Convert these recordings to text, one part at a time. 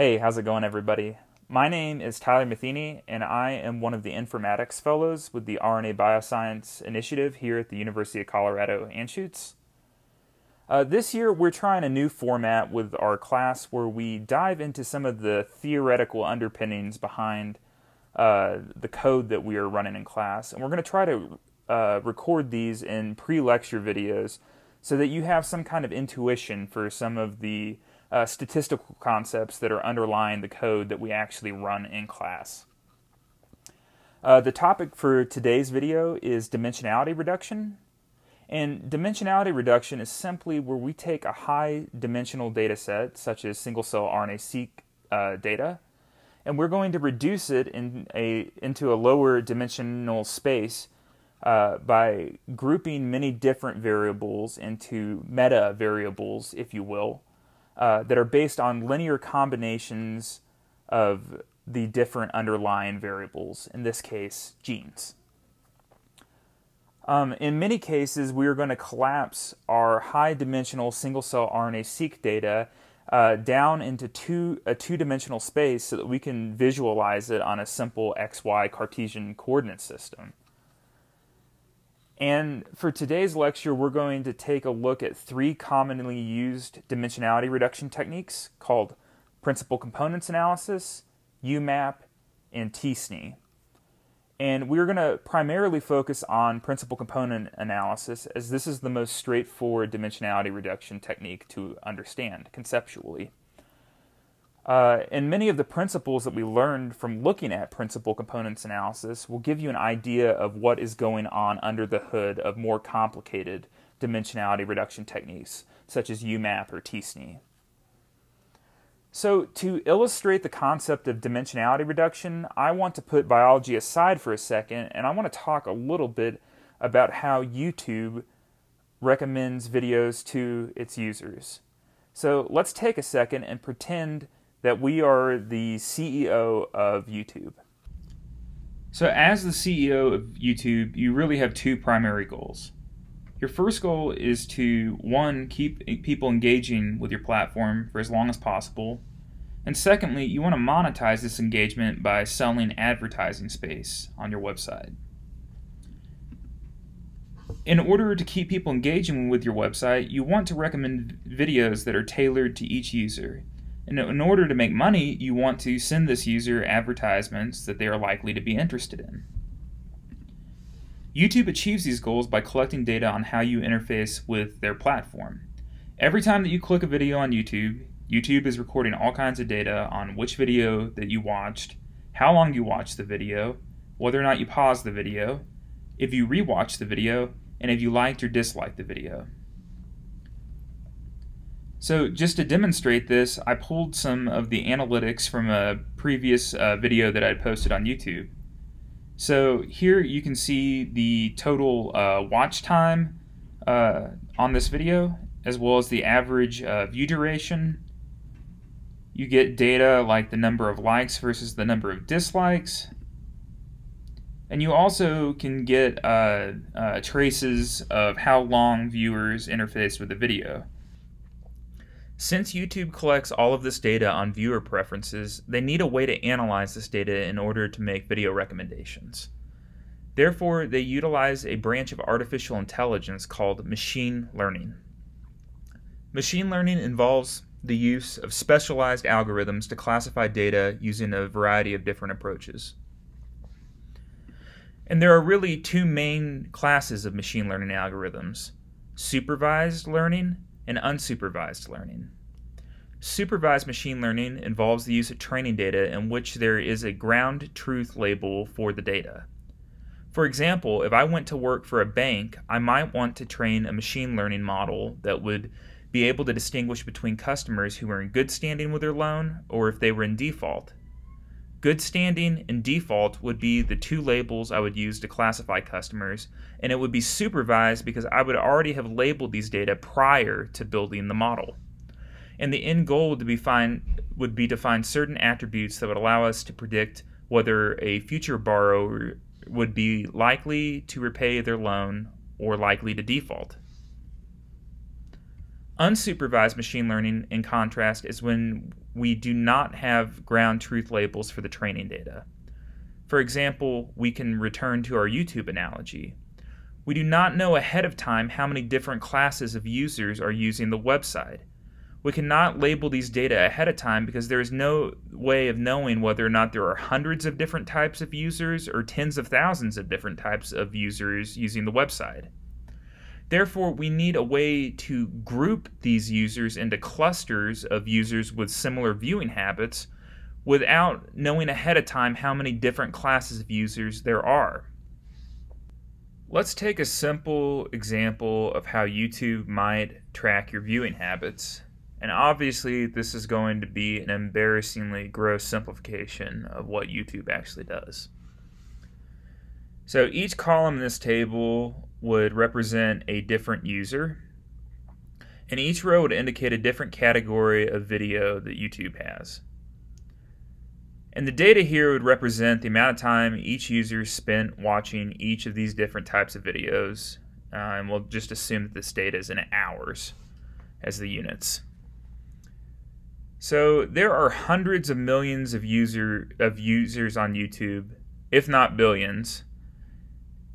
Hey, how's it going, everybody? My name is Tyler Matheny, and I am one of the informatics fellows with the RNA Bioscience Initiative here at the University of Colorado Anschutz. Uh, this year, we're trying a new format with our class where we dive into some of the theoretical underpinnings behind uh, the code that we are running in class. And we're going to try to uh, record these in pre lecture videos so that you have some kind of intuition for some of the uh, statistical concepts that are underlying the code that we actually run in class. Uh, the topic for today's video is dimensionality reduction. And dimensionality reduction is simply where we take a high dimensional data set, such as single cell RNA seq uh, data, and we're going to reduce it in a, into a lower dimensional space uh, by grouping many different variables into meta variables, if you will, uh, that are based on linear combinations of the different underlying variables, in this case, genes. Um, in many cases, we are going to collapse our high dimensional single cell RNA seq data uh, down into two, a two dimensional space so that we can visualize it on a simple XY Cartesian coordinate system. And for today's lecture, we're going to take a look at three commonly used dimensionality reduction techniques called principal components analysis, UMAP, and t-SNE. And we're going to primarily focus on principal component analysis as this is the most straightforward dimensionality reduction technique to understand conceptually. Uh, and many of the principles that we learned from looking at principal components analysis will give you an idea of what is going on under the hood of more complicated dimensionality reduction techniques, such as UMAP or t-SNE. So, to illustrate the concept of dimensionality reduction, I want to put biology aside for a second and I want to talk a little bit about how YouTube recommends videos to its users. So, let's take a second and pretend that we are the CEO of YouTube. So, as the CEO of YouTube, you really have two primary goals. Your first goal is to, one, keep people engaging with your platform for as long as possible. And secondly, you want to monetize this engagement by selling advertising space on your website. In order to keep people engaging with your website, you want to recommend videos that are tailored to each user and in order to make money, you want to send this user advertisements that they are likely to be interested in. YouTube achieves these goals by collecting data on how you interface with their platform. Every time that you click a video on YouTube, YouTube is recording all kinds of data on which video that you watched, how long you watched the video, whether or not you paused the video, if you rewatched the video, and if you liked or disliked the video. So just to demonstrate this, I pulled some of the analytics from a previous uh, video that I posted on YouTube. So here you can see the total uh, watch time uh, on this video, as well as the average uh, view duration. You get data like the number of likes versus the number of dislikes. And you also can get uh, uh, traces of how long viewers interface with the video. Since YouTube collects all of this data on viewer preferences, they need a way to analyze this data in order to make video recommendations. Therefore, they utilize a branch of artificial intelligence called machine learning. Machine learning involves the use of specialized algorithms to classify data using a variety of different approaches. And there are really two main classes of machine learning algorithms supervised learning and unsupervised learning. Supervised machine learning involves the use of training data in which there is a ground truth label for the data. For example, if I went to work for a bank, I might want to train a machine learning model that would be able to distinguish between customers who are in good standing with their loan or if they were in default. Good standing and default would be the two labels I would use to classify customers, and it would be supervised because I would already have labeled these data prior to building the model. And the end goal would be, find, would be to find certain attributes that would allow us to predict whether a future borrower would be likely to repay their loan or likely to default. Unsupervised machine learning, in contrast, is when we do not have ground truth labels for the training data. For example, we can return to our YouTube analogy. We do not know ahead of time how many different classes of users are using the website. We cannot label these data ahead of time because there is no way of knowing whether or not there are hundreds of different types of users or tens of thousands of different types of users using the website. Therefore, we need a way to group these users into clusters of users with similar viewing habits without knowing ahead of time how many different classes of users there are. Let's take a simple example of how YouTube might track your viewing habits. And obviously, this is going to be an embarrassingly gross simplification of what YouTube actually does. So each column in this table would represent a different user, and each row would indicate a different category of video that YouTube has. And the data here would represent the amount of time each user spent watching each of these different types of videos. Uh, and we'll just assume that this data is in hours as the units. So there are hundreds of millions of user of users on YouTube, if not billions.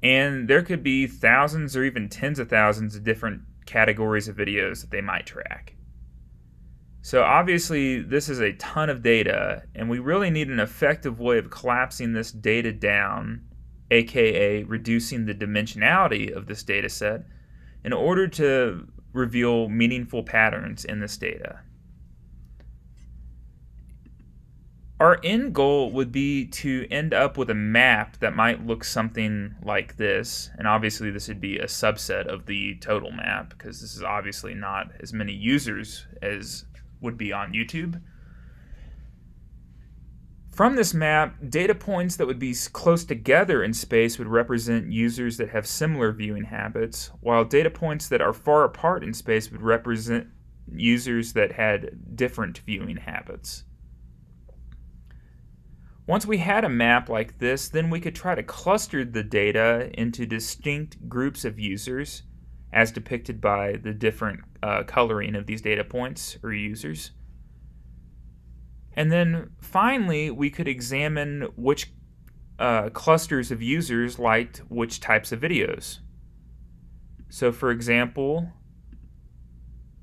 And there could be thousands or even tens of thousands of different categories of videos that they might track. So obviously this is a ton of data and we really need an effective way of collapsing this data down, aka reducing the dimensionality of this data set in order to reveal meaningful patterns in this data. Our end goal would be to end up with a map that might look something like this. And obviously, this would be a subset of the total map because this is obviously not as many users as would be on YouTube. From this map, data points that would be close together in space would represent users that have similar viewing habits, while data points that are far apart in space would represent users that had different viewing habits. Once we had a map like this, then we could try to cluster the data into distinct groups of users as depicted by the different uh, coloring of these data points or users. And then finally, we could examine which uh, clusters of users liked which types of videos. So for example,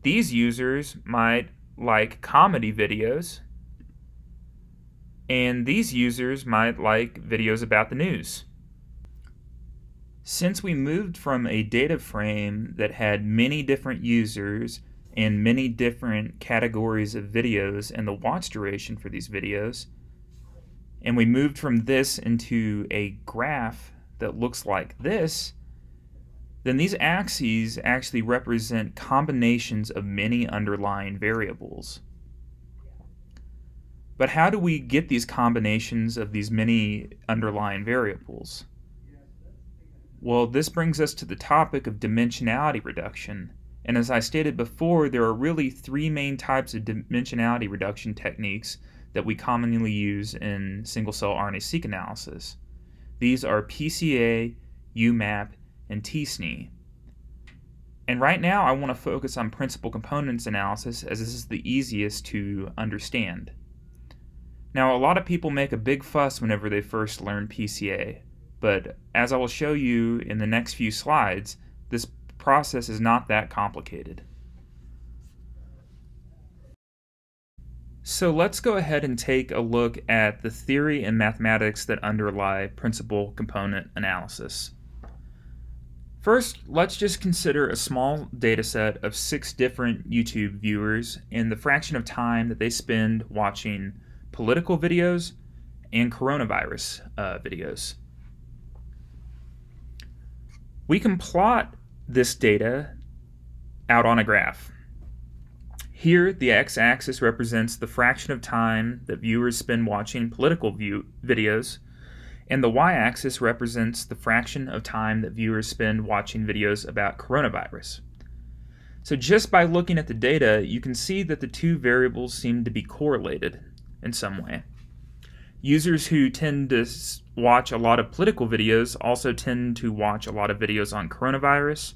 these users might like comedy videos and these users might like videos about the news. Since we moved from a data frame that had many different users and many different categories of videos and the watch duration for these videos, and we moved from this into a graph that looks like this, then these axes actually represent combinations of many underlying variables. But how do we get these combinations of these many underlying variables? Well, this brings us to the topic of dimensionality reduction. And as I stated before, there are really three main types of dimensionality reduction techniques that we commonly use in single cell RNA-seq analysis. These are PCA, UMAP, and t-SNE. And right now I want to focus on principal components analysis as this is the easiest to understand. Now, a lot of people make a big fuss whenever they first learn PCA, but as I will show you in the next few slides, this process is not that complicated. So let's go ahead and take a look at the theory and mathematics that underlie principal component analysis. First, let's just consider a small data set of six different YouTube viewers and the fraction of time that they spend watching political videos and coronavirus uh, videos. We can plot this data out on a graph. Here, the x-axis represents the fraction of time that viewers spend watching political view videos, and the y-axis represents the fraction of time that viewers spend watching videos about coronavirus. So just by looking at the data, you can see that the two variables seem to be correlated in some way. Users who tend to watch a lot of political videos also tend to watch a lot of videos on coronavirus,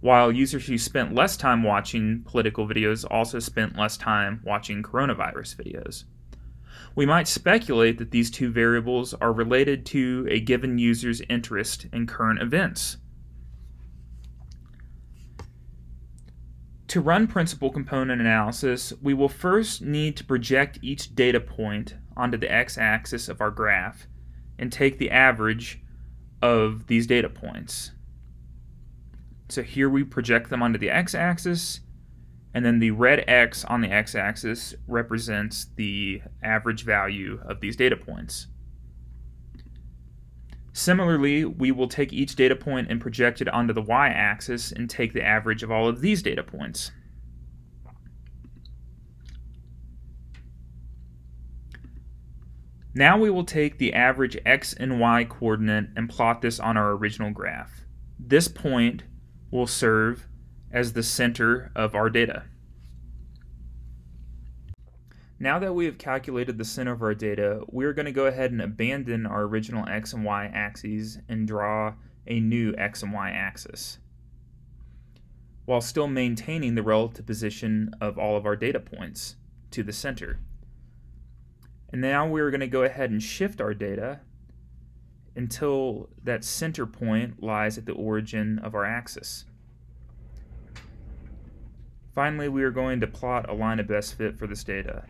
while users who spent less time watching political videos also spent less time watching coronavirus videos. We might speculate that these two variables are related to a given user's interest in current events. To run principal component analysis, we will first need to project each data point onto the x-axis of our graph and take the average of these data points. So here we project them onto the x-axis, and then the red X on the x-axis represents the average value of these data points. Similarly, we will take each data point and project it onto the y-axis and take the average of all of these data points. Now we will take the average x and y coordinate and plot this on our original graph. This point will serve as the center of our data. Now that we have calculated the center of our data, we're going to go ahead and abandon our original x and y axes and draw a new x and y axis, while still maintaining the relative position of all of our data points to the center. And now we're going to go ahead and shift our data until that center point lies at the origin of our axis. Finally, we are going to plot a line of best fit for this data.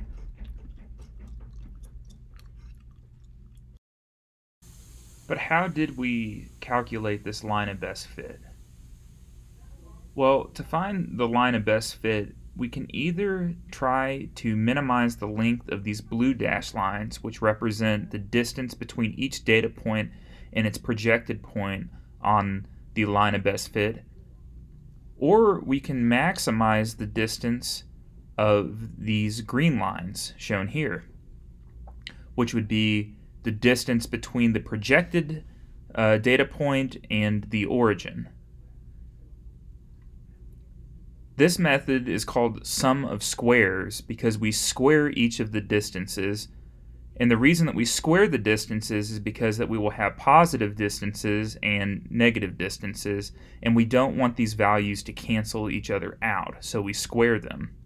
But how did we calculate this line of best fit? Well, to find the line of best fit, we can either try to minimize the length of these blue dashed lines, which represent the distance between each data point and its projected point on the line of best fit, or we can maximize the distance of these green lines shown here, which would be the distance between the projected uh, data point and the origin. This method is called sum of squares because we square each of the distances and the reason that we square the distances is because that we will have positive distances and negative distances, and we don't want these values to cancel each other out, so we square them.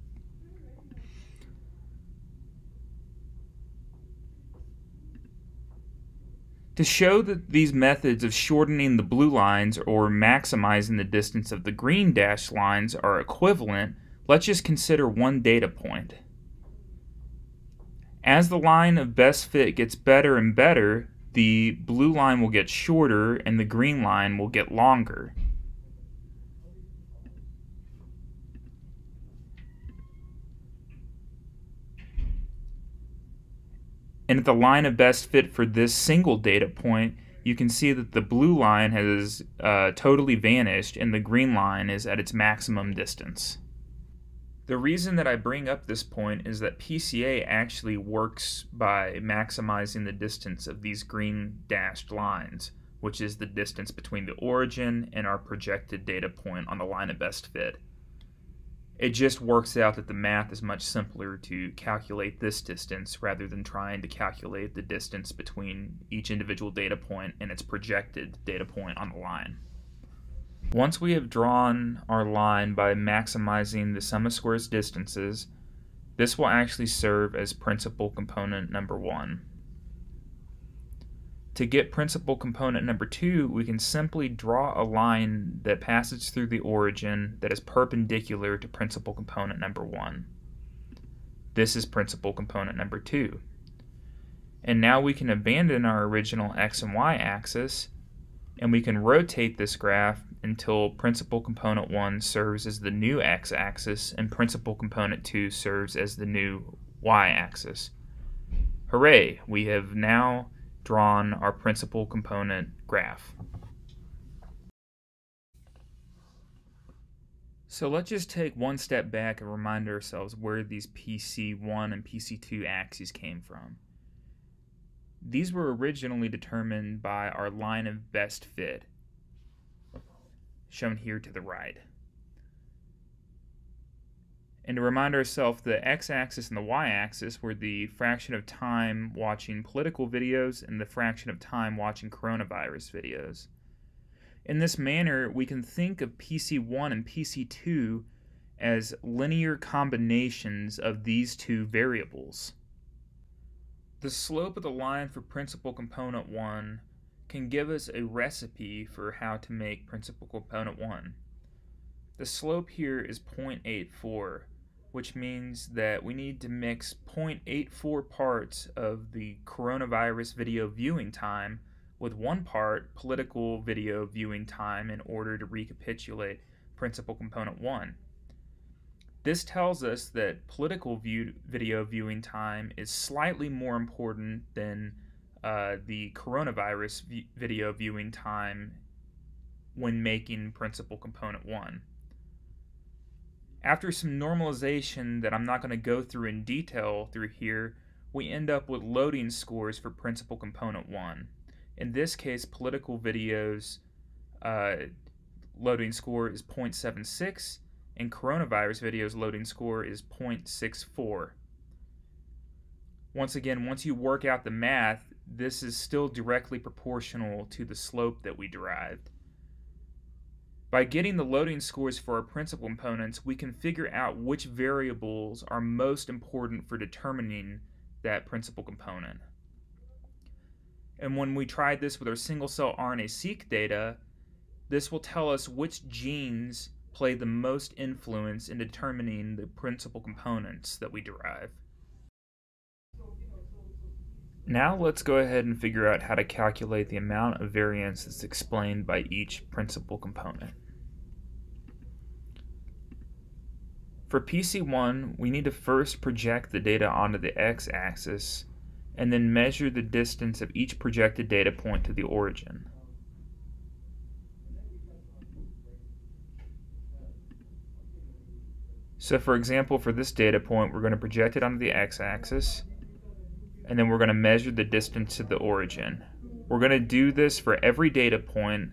To show that these methods of shortening the blue lines or maximizing the distance of the green dashed lines are equivalent, let's just consider one data point. As the line of best fit gets better and better, the blue line will get shorter and the green line will get longer. And at the line of best fit for this single data point, you can see that the blue line has uh, totally vanished and the green line is at its maximum distance. The reason that I bring up this point is that PCA actually works by maximizing the distance of these green dashed lines, which is the distance between the origin and our projected data point on the line of best fit. It just works out that the math is much simpler to calculate this distance rather than trying to calculate the distance between each individual data point and its projected data point on the line. Once we have drawn our line by maximizing the sum of squares distances, this will actually serve as principal component number one. To get principal component number two, we can simply draw a line that passes through the origin that is perpendicular to principal component number one. This is principal component number two. And now we can abandon our original x and y axis and we can rotate this graph until principal component 1 serves as the new x-axis and principal component 2 serves as the new y-axis. Hooray! We have now drawn our principal component graph. So let's just take one step back and remind ourselves where these PC1 and PC2 axes came from. These were originally determined by our line of best fit, shown here to the right. And to remind ourselves, the x-axis and the y-axis were the fraction of time watching political videos and the fraction of time watching coronavirus videos. In this manner, we can think of PC1 and PC2 as linear combinations of these two variables. The slope of the line for principal component 1 can give us a recipe for how to make principal component 1. The slope here is 0.84, which means that we need to mix 0.84 parts of the coronavirus video viewing time with one part political video viewing time in order to recapitulate principal component 1. This tells us that political view, video viewing time is slightly more important than uh, the coronavirus video viewing time when making principal component 1. After some normalization that I'm not going to go through in detail through here, we end up with loading scores for principal component 1. In this case, political videos uh, loading score is 0.76, and coronavirus videos loading score is 0.64. Once again, once you work out the math, this is still directly proportional to the slope that we derived. By getting the loading scores for our principal components, we can figure out which variables are most important for determining that principal component. And when we tried this with our single cell RNA-seq data, this will tell us which genes play the most influence in determining the principal components that we derive. Now let's go ahead and figure out how to calculate the amount of variance that's explained by each principal component. For PC1, we need to first project the data onto the x-axis and then measure the distance of each projected data point to the origin. So for example, for this data point, we're going to project it onto the x-axis, and then we're going to measure the distance to the origin. We're going to do this for every data point,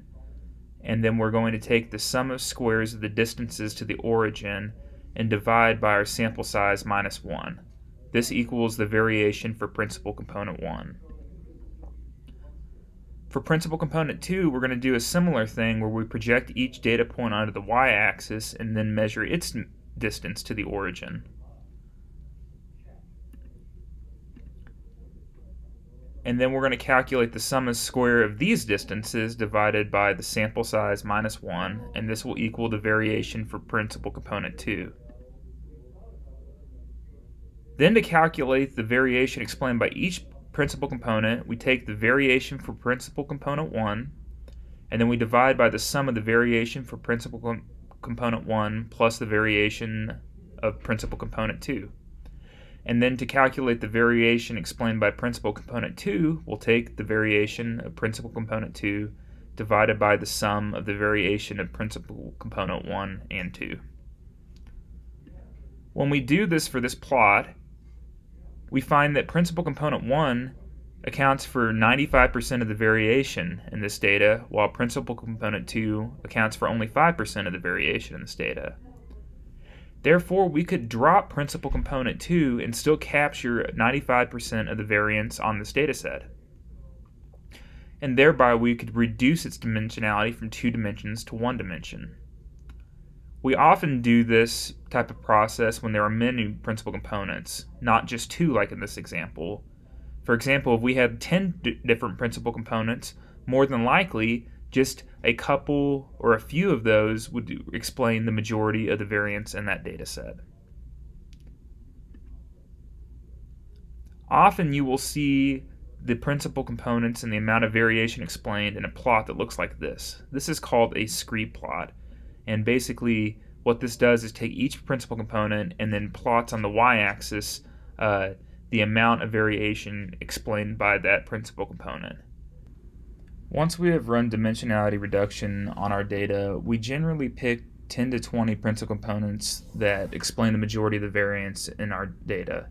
and then we're going to take the sum of squares of the distances to the origin and divide by our sample size minus 1. This equals the variation for principal component 1. For principal component 2, we're going to do a similar thing where we project each data point onto the y-axis and then measure its distance to the origin. And then we're going to calculate the sum of square of these distances divided by the sample size minus 1, and this will equal the variation for principal component 2. Then to calculate the variation explained by each principal component, we take the variation for principal component 1, and then we divide by the sum of the variation for principal com component 1 plus the variation of principal component 2. And then to calculate the variation explained by principal component 2, we'll take the variation of principal component 2 divided by the sum of the variation of principal component 1 and 2. When we do this for this plot, we find that principal component 1 accounts for 95% of the variation in this data, while principal component 2 accounts for only 5% of the variation in this data. Therefore, we could drop principal component 2 and still capture 95% of the variance on this dataset. And thereby we could reduce its dimensionality from two dimensions to one dimension. We often do this type of process when there are many principal components, not just two like in this example. For example, if we had 10 different principal components, more than likely just a couple or a few of those would explain the majority of the variance in that data set. Often you will see the principal components and the amount of variation explained in a plot that looks like this. This is called a scree plot. And basically, what this does is take each principal component and then plots on the y-axis uh, the amount of variation explained by that principal component. Once we have run dimensionality reduction on our data, we generally pick 10 to 20 principal components that explain the majority of the variance in our data.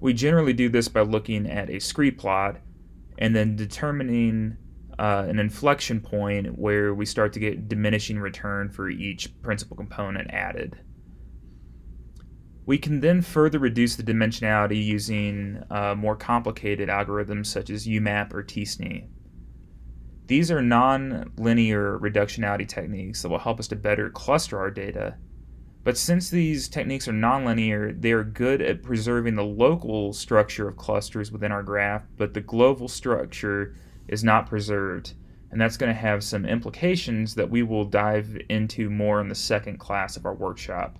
We generally do this by looking at a scree plot and then determining uh, an inflection point where we start to get diminishing return for each principal component added. We can then further reduce the dimensionality using uh, more complicated algorithms such as UMAP or TSNE. These are non-linear reductionality techniques that will help us to better cluster our data. But since these techniques are nonlinear, they are good at preserving the local structure of clusters within our graph, but the global structure is not preserved. And that's going to have some implications that we will dive into more in the second class of our workshop.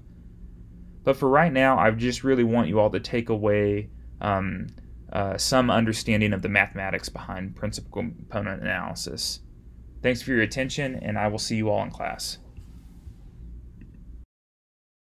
But for right now, I just really want you all to take away um, uh, some understanding of the mathematics behind principal component analysis. Thanks for your attention, and I will see you all in class.